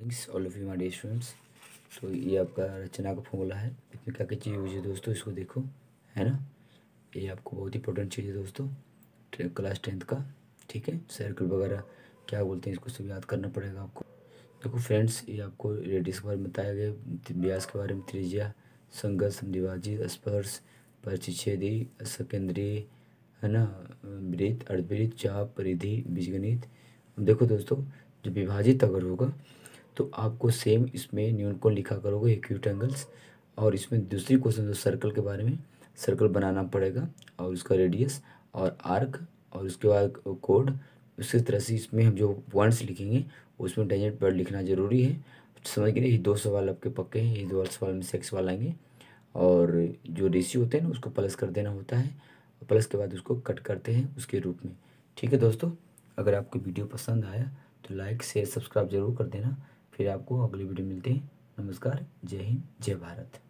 Thanks all of you my dear students तो ये आपका रचना का फॉर्मूला है। इसमें क्या क्या चीज़ यूज़ है दोस्तों, इसको देखो, है ना? ये आपको बहुत ही इंपॉर्टेंट चीज़ है दोस्तों क्लास टेंथ का, ठीक है? सर्कल वगैरह, क्या बोलते हैं, इसको सब याद करना पड़ेगा आपको। देखो फ्रेंड्स ये आपको रेडियस के बारे में बताया गया ब्यास के बारे में, त्रिज्या संगत समदिवाजी स्पर्श, परिच्छेदी सकेंद्रीय है ना? वृत्त अर्धवृत्त चाप, परिधि, बीजगणित। देखो दोस्तों जो विभाजित अगर होगा तो आपको सेम इसमें न्यून न्यूनकोण लिखा करोगे एक्यूट एंगल्स और इसमें दूसरी क्वेश्चन जो सर्कल के बारे में सर्कल बनाना पड़ेगा और उसका रेडियस और आर्क और उसके बाद कोड उसी तरह से इसमें हम जो पॉइंट्स लिखेंगे, उसमें टेंजेंट पैड लिखना ज़रूरी है। समझ गए ये दो सवाल आपके पक्के हैं, ये दो सवाल में सेक्स वाल आएँगे। और जो रेशियो होते हैं ना, उसको प्लस कर देना होता है। प्लस के बाद उसको कट करते हैं उसके रूप में। ठीक है दोस्तों, अगर आपको वीडियो पसंद आया तो लाइक शेयर सब्सक्राइब ज़रूर कर देना। फिर आपको अगली वीडियो मिलते हैं। नमस्कार जय हिंद जय भारत।